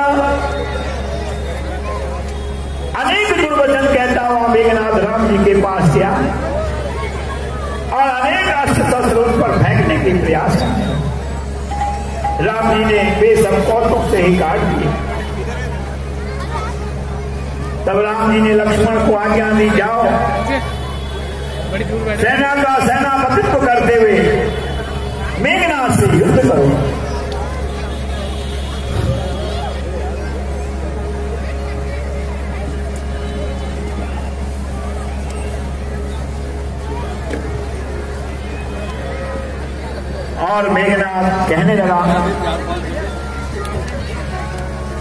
ہوگا انیک دروچن کہتا ہوا میگناد رام جی کے پاس کیا اور انیک اشتر اس پر پھینکنے کی پریاس رام جی نے بے سب کوتک سے ہی کاٹ دیے۔ تب رام جی نے لکشمن کو آگیا دی، جاؤ۔ سینا کا سینا پتتو کرتے ہوئے اور میگناد کہنے لگا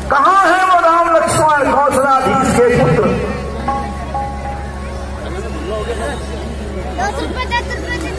کہاں ہے وہ رام لکشمن کوسلا دھیش کے پتر دس روپے دس روپے دس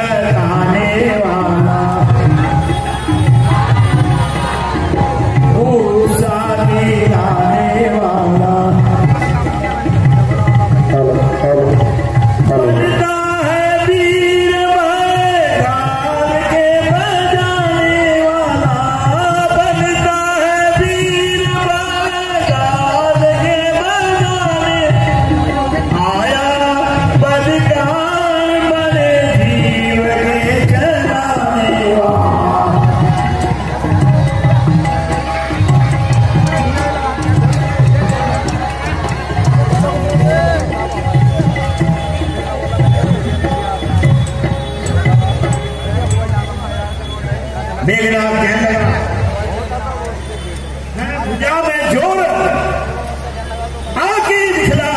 کی میگناد کہنے لگا میں بھجا میں جوڑ۔ آگے دکھلا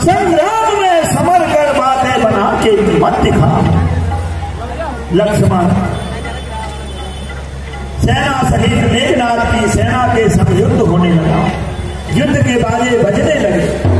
سنگرام میں سمر کر باتیں بنا کے مت دکھا۔ لکشمن۔ سینا سہیت میگناد کی سینا کے سب یدھ ہونے لگا۔ یدھ کے بارے بجنے لگے۔